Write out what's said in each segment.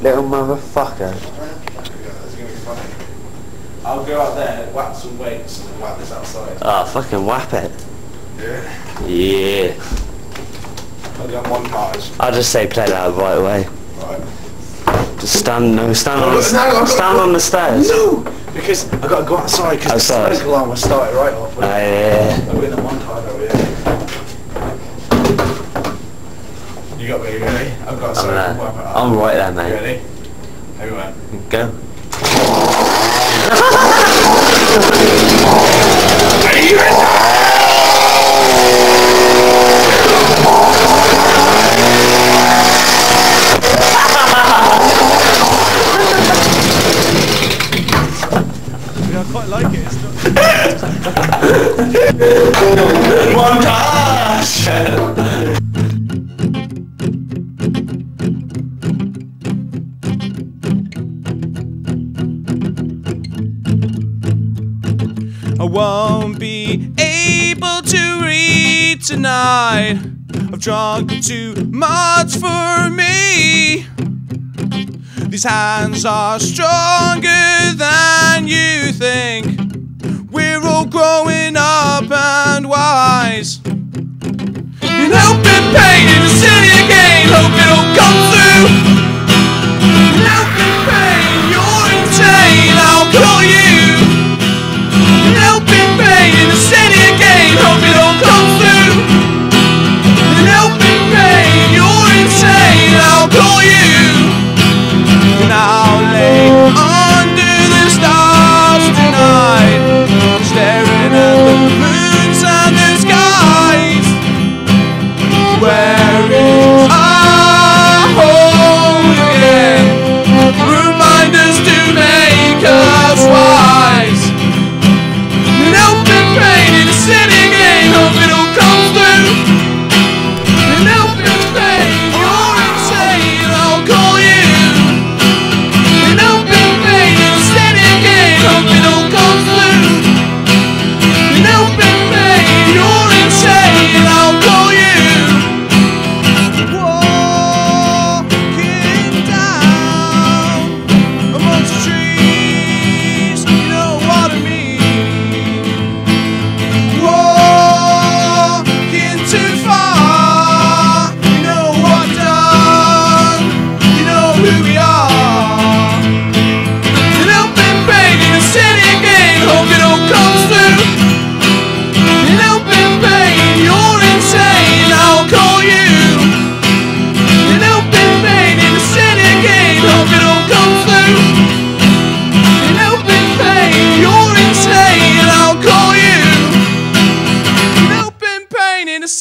Little motherfucker. It's gonna be funny. I'll go out there, whack some weights, and whack this outside. Ah, fucking whap it. Yeah. Yeah. I'll do that montage. I just say play that right away. Right. Just stand, no, stand on, No, the, no, stand on the stairs. No! Because I've got to go outside because the smoke alarm will start it right off. Ah, yeah. I'm in the over You got me, ready? I've got uh, to I'm, sorry, there. whap it up. I'm right there, You mate. ready? Everywhere. Uh? Go. You? I quite like it. It's not, Montage! Won't be able to read tonight. I've drunk too much for me. These hands are stronger than you think. We're all growing up and wise. Where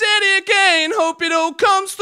City again, hope it all comes.